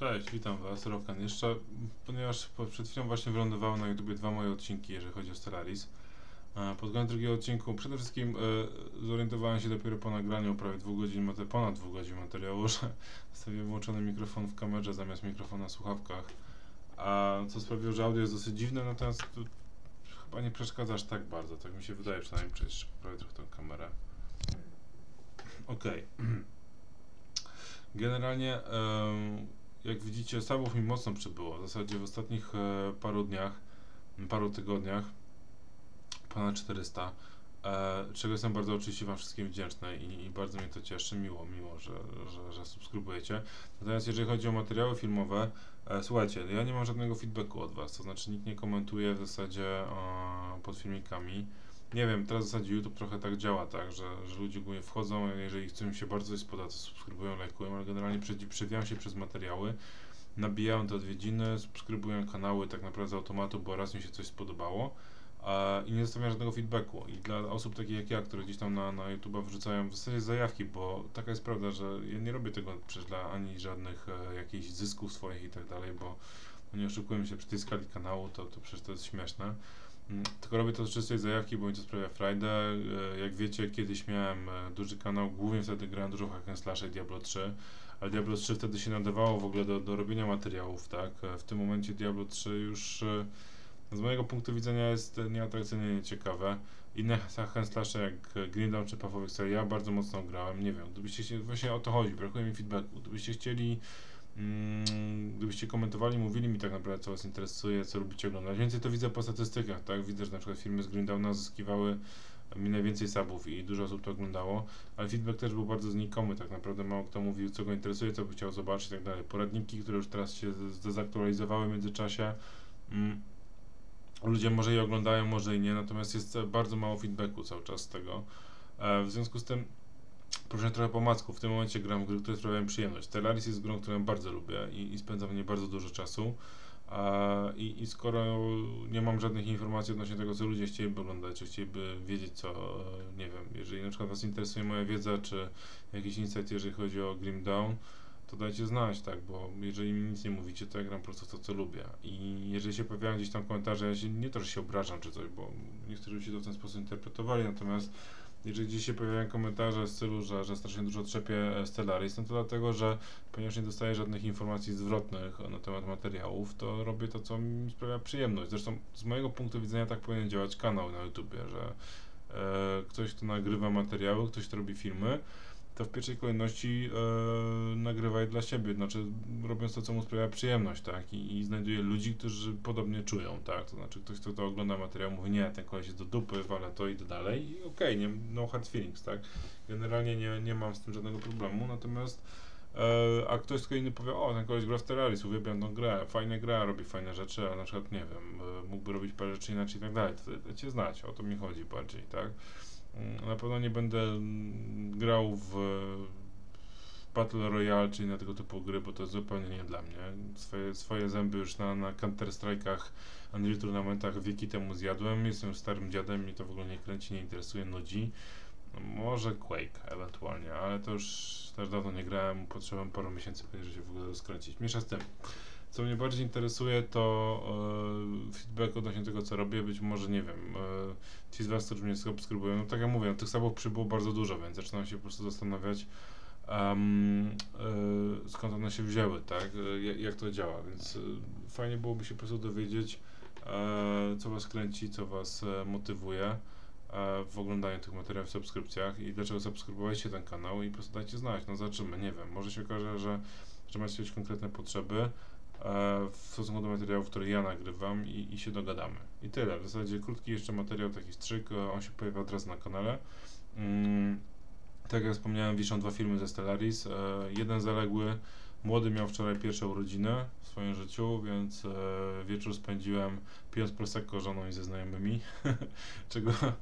Cześć, witam Was, Rokan. Jeszcze, ponieważ po- przed chwilą właśnie wylądowały na YouTubie dwa moje odcinki, jeżeli chodzi o Stellaris. E, Pod koniec drugiego odcinku przede wszystkim e, zorientowałem się dopiero po nagraniu prawie dwóch godzin, ponad dwóch godzin materiału, że zostawiłem włączony mikrofon w kamerze zamiast mikrofonu na słuchawkach. A co sprawiło, że audio jest dosyć dziwne, natomiast tu chyba nie przeszkadza aż tak bardzo, tak mi się wydaje przynajmniej, przecież poprawię trochę tę kamerę. Okej. Generalnie, em, jak widzicie, subów mi mocno przybyło. W zasadzie w ostatnich e, paru dniach, paru tygodniach ponad 400. E, czego jestem bardzo oczywiście Wam wszystkim wdzięczny i, i bardzo mnie to cieszy, miło, miło, że, że, że subskrybujecie. Natomiast jeżeli chodzi o materiały filmowe, e, słuchajcie, ja nie mam żadnego feedbacku od Was, to znaczy nikt nie komentuje w zasadzie pod filmikami. Nie wiem, teraz w zasadzie YouTube trochę tak działa, tak, że, że ludzie głównie wchodzą, jeżeli chcą im się bardzo coś spoda, to subskrybują, lajkują, ale generalnie przewijam się przez materiały, nabijają te odwiedziny, subskrybują kanały tak naprawdę z automatu, bo raz mi się coś spodobało a, i nie zostawiam żadnego feedbacku. I dla osób takich jak ja, które gdzieś tam na, na YouTube wrzucają w zasadzie zajawki, bo taka jest prawda, że ja nie robię tego przecież dla ani żadnych e, jakichś zysków swoich i tak dalej, bo no nie oszukujmy się, przy tej skali kanału to, to przecież to jest śmieszne. Mm, Tylko robię to z czystej zajawki, bo mi to sprawia frajdę. E, Jak wiecie, kiedyś miałem e, duży kanał, głównie wtedy grałem dużo hack i Diablo 3, ale Diablo 3 wtedy się nadawało w ogóle do, do robienia materiałów, tak? E, W tym momencie Diablo 3 już e, z mojego punktu widzenia jest e, nieatrakcyjnie nieciekawe. Inne hack jak Green Dawn czy of Exile ja bardzo mocno grałem, nie wiem, gdybyście się, właśnie o to chodzi, brakuje mi feedbacku, gdybyście chcieli Mm, gdybyście komentowali, mówili mi tak naprawdę, co Was interesuje, co lubicie oglądać. Więcej to widzę po statystykach, tak? Widzę, że na przykład filmy z Greendowna zyskiwały mi najwięcej subów i dużo osób to oglądało, ale feedback też był bardzo znikomy, tak naprawdę mało kto mówił, co go interesuje, co by chciał zobaczyć i tak dalej. Poradniki, które już teraz się zdezaktualizowały w międzyczasie, mm, ludzie może je oglądają, może i nie, natomiast jest bardzo mało feedbacku cały czas z tego. E, w związku z tym Proszę trochę po macku. W tym momencie gram w gry, które sprawiają przyjemność. Stellaris jest grą, którą bardzo lubię i, i spędzam w niej bardzo dużo czasu. I, I skoro nie mam żadnych informacji odnośnie tego, co ludzie chcieliby oglądać, czy chcieliby wiedzieć, co, nie wiem, jeżeli na przykład Was interesuje moja wiedza, czy jakiś insight, jeżeli chodzi o Grim Dawn, to dajcie znać, tak, bo jeżeli mi nic nie mówicie, to ja gram po prostu to, co lubię. I jeżeli się pojawiają gdzieś tam komentarze, ja się nie to, że się obrażam czy coś, bo niektórzy ludzie to w ten sposób interpretowali, natomiast jeżeli gdzieś się pojawiają komentarze w stylu, że, że strasznie dużo trzepie e, Stellaris, no to dlatego, że ponieważ nie dostaję żadnych informacji zwrotnych na temat materiałów, to robię to, co mi sprawia przyjemność. Zresztą z mojego punktu widzenia tak powinien działać kanał na YouTubie, że e, ktoś, kto nagrywa materiały, ktoś, kto robi filmy, to w pierwszej kolejności e, nagrywa je dla siebie, znaczy robiąc to, co mu sprawia przyjemność, tak, i, i znajduje ludzi, którzy podobnie czują, tak, to znaczy ktoś, kto to ogląda materiał, mówi, nie, ten koleś jest do dupy, wale to idę dalej i okej, nie, no hard feelings, tak, generalnie nie, nie mam z tym żadnego problemu, natomiast e, a ktoś kto inny powie, o, ten koleś gra w Stellaris, uwielbiam tą grę, fajnie gra, robi fajne rzeczy, a na przykład, nie wiem, e, mógłby robić parę rzeczy inaczej i tak dalej, to dajcie znać, o to mi chodzi bardziej, tak. Mm, Na pewno nie będę grał w Battle Royale, czyli na tego typu gry, bo to jest zupełnie nie dla mnie. Swoje, swoje zęby już na, na Counter-Strike'ach, Unreal Tournamentach wieki temu zjadłem. Jestem starym dziadem, mnie to w ogóle nie kręci, nie interesuje, nudzi. No, może Quake ewentualnie, ale to już też dawno nie grałem, potrzebowałem paru miesięcy, żeby się w ogóle rozkręcić. Miesza z tym. Co mnie bardziej interesuje, to e, feedback odnośnie tego, co robię. Być może, nie wiem, e, ci z Was, którzy mnie subskrybują, no tak jak mówię, no, tych subów przybyło bardzo dużo, więc zaczynam się po prostu zastanawiać, em, e, skąd one się wzięły, tak? E, jak, to działa, więc e, fajnie byłoby się po prostu dowiedzieć, e, co Was kręci, co Was e, motywuje w oglądaniu tych materiałów w subskrypcjach i dlaczego subskrybowaliście ten kanał i po prostu dajcie znać, no zobaczymy, nie wiem, może się okaże, że, że macie jakieś konkretne potrzeby w stosunku do materiałów, które ja nagrywam i, i się dogadamy. I tyle, w zasadzie krótki jeszcze materiał, taki strzyk, e, on się pojawia od razu na kanale. Mm, tak jak wspomniałem, wiszą dwa filmy ze Stellaris. E, jeden zaległy, młody miał wczoraj pierwszą urodzinę w swoim życiu, więc e, wieczór spędziłem pijąc prosecco żoną i ze znajomymi, czego e,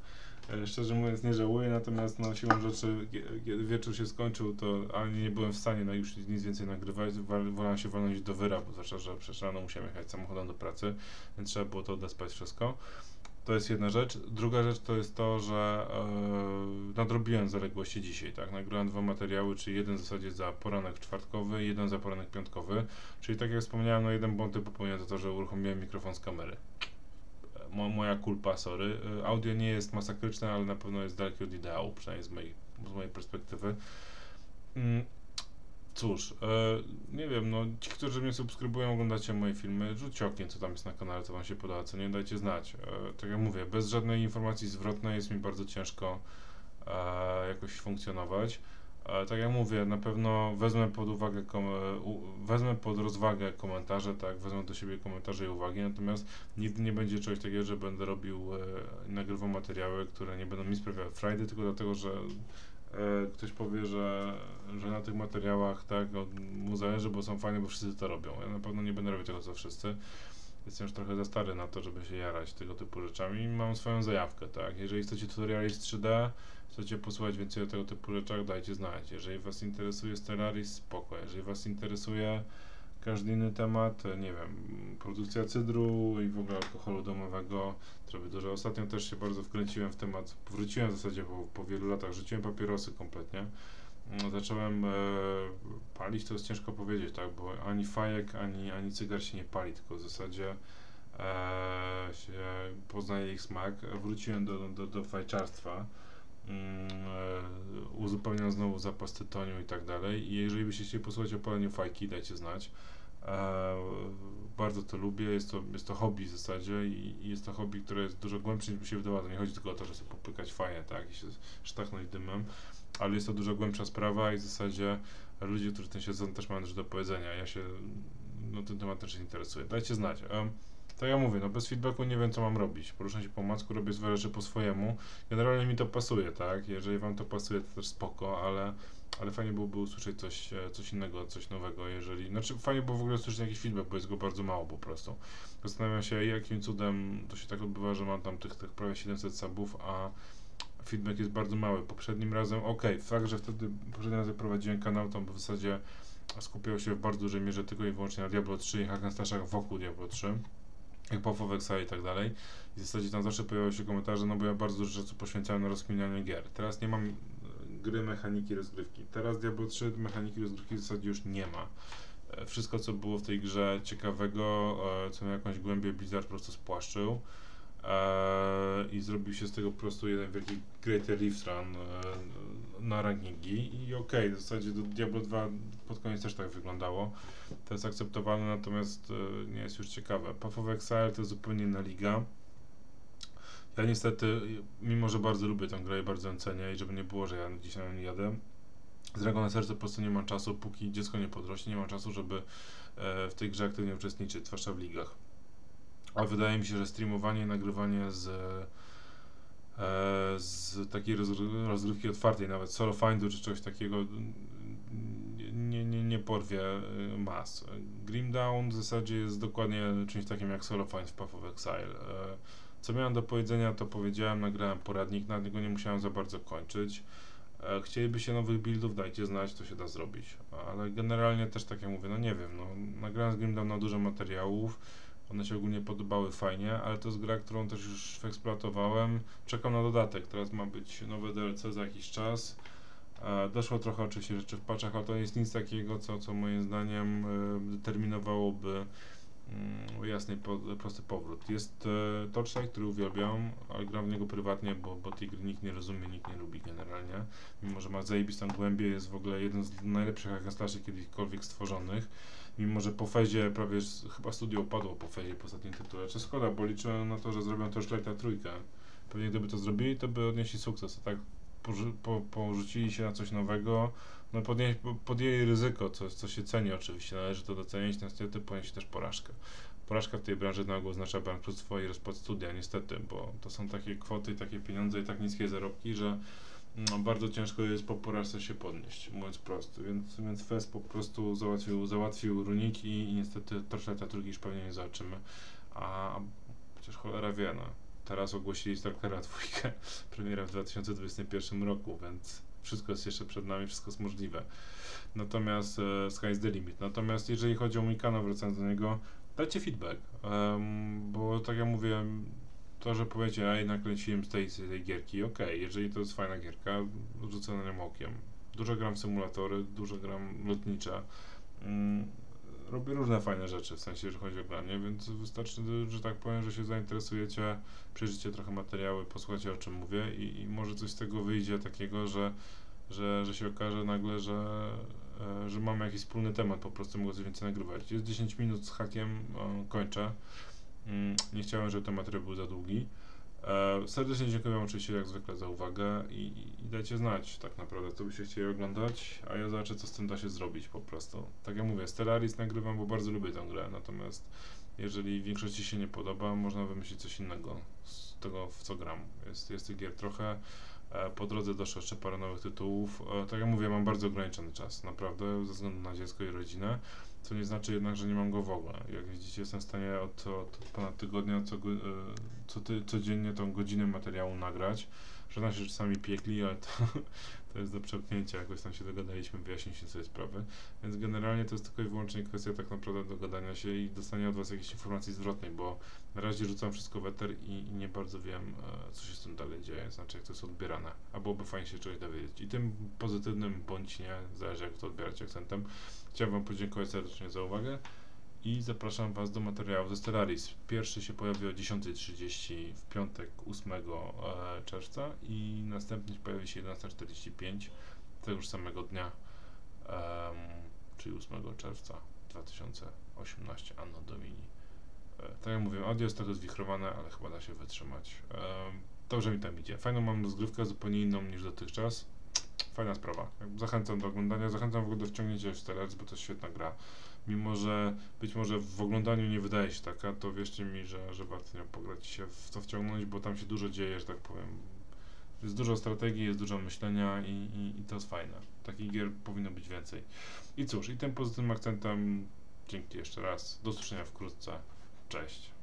szczerze mówiąc nie żałuję, natomiast no siłą rzeczy, kie- kiedy wieczór się skończył, to ani nie byłem w stanie no, już nic więcej nagrywać, wolałem się walnąć do wyra, bo zwłaszcza, że przecież rano musiałem jechać samochodem do pracy, więc trzeba było to odespać wszystko. To jest jedna rzecz. Druga rzecz to jest to, że e, nadrobiłem zaległości dzisiaj, tak? Nagrałem dwa materiały, czyli jeden w zasadzie za poranek czwartkowy, jeden za poranek piątkowy. Czyli tak jak wspomniałem, no jeden błąd popełniłem to to, że uruchomiłem mikrofon z kamery. Mo, moja kulpa, sorry. E, Audio nie jest masakryczne, ale na pewno jest dalekie od ideału, przynajmniej z mojej, z mojej perspektywy. Mm, Cóż, e, nie wiem, no ci, którzy mnie subskrybują, oglądacie moje filmy, rzućcie okiem, co tam jest na kanale, co wam się podoba, co nie, dajcie znać. E, tak jak mówię, bez żadnej informacji zwrotnej jest mi bardzo ciężko e, jakoś funkcjonować. Tak jak mówię, na pewno wezmę pod uwagę, e, wezmę pod rozwagę komentarze, tak, wezmę do siebie komentarze i uwagi, natomiast nigdy nie będzie czegoś takiego, że będę robił, e, nagrywał materiały, które nie będą mi sprawiały frajdy, tylko dlatego, że e, ktoś powie, że, że na tych materiałach tak mu zależy, bo są fajne, bo wszyscy to robią. Ja na pewno nie będę robił tego co wszyscy. Jestem już trochę za stary na to, żeby się jarać tego typu rzeczami. Mam swoją zajawkę, tak. Jeżeli chcecie tutoriali z 3D, chcecie posłuchać więcej o tego typu rzeczach, dajcie znać. Jeżeli Was interesuje Stellaris, spoko. Jeżeli Was interesuje każdy inny temat, nie wiem, produkcja cydru i w ogóle alkoholu domowego, to robię dużo. Ostatnio też się bardzo wkręciłem w temat, wróciłem w zasadzie po, po wielu latach, rzuciłem papierosy kompletnie. No, zacząłem e, palić, to jest ciężko powiedzieć, tak, bo ani fajek, ani, ani cygar się nie pali, tylko w zasadzie e, się poznaje ich smak. Wróciłem do, do, do fajczarstwa, mm, e, uzupełniam znowu zapas tytoniu i tak dalej. I jeżeli byście chcieli posłuchać o paleniu fajki, dajcie znać. E, bardzo to lubię, jest to, jest to hobby w zasadzie i, i jest to hobby, które jest dużo głębsze niż by się wydawało. To nie chodzi tylko o to, że sobie popykać fajnie, tak, i się sztachnąć dymem, ale jest to dużo głębsza sprawa i w zasadzie ludzie, którzy tym siedzą, też mają dużo do powiedzenia. Ja się no, tym tematem też się interesuję. Dajcie znać. Tak ja mówię, no bez feedbacku nie wiem co mam robić. Poruszam się po macku, robię swoje rzeczy po swojemu. Generalnie mi to pasuje, tak? Jeżeli wam to pasuje, to też spoko, ale, ale fajnie byłoby usłyszeć coś, e, coś innego, coś nowego, jeżeli... Znaczy fajnie było w ogóle usłyszeć jakiś feedback, bo jest go bardzo mało po prostu. Zastanawiam się, jakim cudem to się tak odbywa, że mam tam tych, tych prawie 700 subów, a feedback jest bardzo mały. Poprzednim razem, ok, fakt, że wtedy poprzednim razem prowadziłem kanał, tam w zasadzie skupiał się w bardzo dużej mierze tylko i wyłącznie na Diablo 3 i hack wokół Diablo 3 jak Fowexa i tak dalej. I w zasadzie tam zawsze pojawiały się komentarze, no bo ja bardzo dużo czasu poświęcałem na rozkminianie gier. Teraz nie mam e, gry, mechaniki, rozgrywki. Teraz Diablo 3 mechaniki, rozgrywki w zasadzie już nie ma. E, Wszystko, co było w tej grze ciekawego, e, co jakąś głębię, Blizzard po prostu spłaszczył. Eee, i zrobił się z tego po prostu jeden wielki Greater Rift Run e, na rankingi i okej, okay, w zasadzie do Diablo 2 pod koniec też tak wyglądało. To jest akceptowalne, natomiast e, nie jest już ciekawe. Path of Exile to jest zupełnie inna liga. Ja niestety, mimo że bardzo lubię tę grę i bardzo ją cenię i żeby nie było, że ja dziś na nią jadę, z ręką na serce po prostu nie mam czasu, póki dziecko nie podrośnie, nie mam czasu, żeby e, w tej grze aktywnie uczestniczyć, zwłaszcza w ligach. A wydaje mi się, że streamowanie, nagrywanie z, e, z takiej rozgrywki otwartej, nawet solo findu czy czegoś takiego, nie, nie, nie porwie e, mas. Grim Down w zasadzie jest dokładnie czymś takim jak solo find w Path of Exile. E, co miałem do powiedzenia, to powiedziałem, nagrałem poradnik, na niego nie musiałem za bardzo kończyć. Chcieliby się nowych buildów, dajcie znać, to się da zrobić. Ale generalnie też tak jak mówię, no nie wiem, no, nagrałem z Grim Down na dużo materiałów, one się ogólnie podobały fajnie, ale to jest gra, którą też już wyeksploatowałem. Czekam na dodatek, teraz ma być nowe DLC za jakiś czas. E, doszło trochę oczywiście rzeczy w patchach, ale to jest nic takiego, co, co moim zdaniem e, determinowałoby mm, jasny, po, prosty powrót. Jest e, Torchlight, który uwielbiam, ale gram w niego prywatnie, bo, bo tej gry nikt nie rozumie, nikt nie lubi generalnie. Mimo, że ma zajebistą głębię, jest w ogóle jeden z najlepszych hack kiedykolwiek stworzonych mimo że po fezie prawie chyba studio upadło po fezie po ostatnim tytule. Czy szkoda, bo liczyłem na to, że zrobią też Lighta trójkę. Pewnie gdyby to zrobili, to by odnieśli sukces, a tak po, porzucili się na coś nowego, no podję, podjęli ryzyko, co, co się ceni oczywiście, należy to docenić, niestety ponieść też porażkę. Porażka w tej branży na ogół oznacza bankructwo i rozpad studia, niestety, bo to są takie kwoty, takie pieniądze i tak niskie zarobki, że no, bardzo ciężko jest po porażce się podnieść, mówiąc prosto. Więc, więc FES po prostu załatwił, załatwił runiki i niestety Torchlighta drugi już pewnie nie zobaczymy. A, a chociaż cholera wie, no. Teraz ogłosili Stalkera dwójkę, premiera w 2021 roku, więc wszystko jest jeszcze przed nami, wszystko jest możliwe. Natomiast e, sky is the limit. Natomiast jeżeli chodzi o mój kanał, wracając do niego, dajcie feedback, um, bo tak jak mówię, to, że powiecie, ej, nakręciłem z tej, z tej gierki, okej, jeżeli to jest fajna gierka, rzucę na nią okiem. Dużo gram symulatory, dużo gram lotnicze. Mm, robię różne fajne rzeczy, w sensie, jeżeli chodzi o granie, więc wystarczy, że tak powiem, że się zainteresujecie, przejrzycie trochę materiały, posłuchacie o czym mówię i, i może coś z tego wyjdzie takiego, że, że, że się okaże nagle, że, e, że mamy jakiś wspólny temat, po prostu mogę coś więcej nagrywać. Jest 10 minut z hakiem, kończę. Mm, nie chciałem, żeby ten materiał był za długi. E, serdecznie dziękuję oczywiście jak zwykle za uwagę i, i, i dajcie znać tak naprawdę, co byście chcieli oglądać, a ja zobaczę, co z tym da się zrobić po prostu. Tak jak mówię, Stellaris nagrywam, bo bardzo lubię tę grę, natomiast jeżeli większości się nie podoba, można wymyślić coś innego z tego, w co gram. Jest, jest tych gier trochę. E, po drodze doszło jeszcze parę nowych tytułów. E, tak jak mówię, mam bardzo ograniczony czas, naprawdę, ze względu na dziecko i rodzinę. Co nie znaczy jednak, że nie mam go w ogóle. Jak widzicie, jestem w stanie od, od ponad tygodnia co, e, co ty, codziennie tą godzinę materiału nagrać. Żona się czasami piekli, ale to, to jest do przepchnięcia, jakoś tam się dogadaliśmy, wyjaśniliśmy sobie sprawy. Więc generalnie to jest tylko i wyłącznie kwestia tak naprawdę dogadania się i dostania od Was jakiejś informacji zwrotnej, bo na razie rzucam wszystko w eter i, i nie bardzo wiem, e, co się z tym dalej dzieje, znaczy jak to jest odbierane, a byłoby fajnie się czegoś dowiedzieć. I tym pozytywnym bądź nie, zależy jak to odbierać akcentem. Chciałbym Wam podziękować serdecznie za uwagę i zapraszam Was do materiału ze Stellaris. Pierwszy się pojawi o 10.30 w piątek 8 e, czerwca i następny pojawi się 11.45 tegoż samego dnia, em, czyli 8 czerwca 2018 Anno Domini. E, tak jak mówię, audio jest trochę zwichrowane, ale chyba da się wytrzymać. Em, dobrze mi tam idzie. Fajną mam rozgrywkę, zupełnie inną niż dotychczas. Fajna sprawa. Zachęcam do oglądania, zachęcam w ogóle do wciągnięcia w Stellaris, bo to świetna gra mimo że być może w oglądaniu nie wydaje się taka, to wierzcie mi, że, że warto nią pograć się w to wciągnąć, bo tam się dużo dzieje, że tak powiem. Jest dużo strategii, jest dużo myślenia i, i, i to jest fajne. Takich gier powinno być więcej. I cóż, i tym pozytywnym akcentem dzięki jeszcze raz. Do usłyszenia wkrótce. Cześć.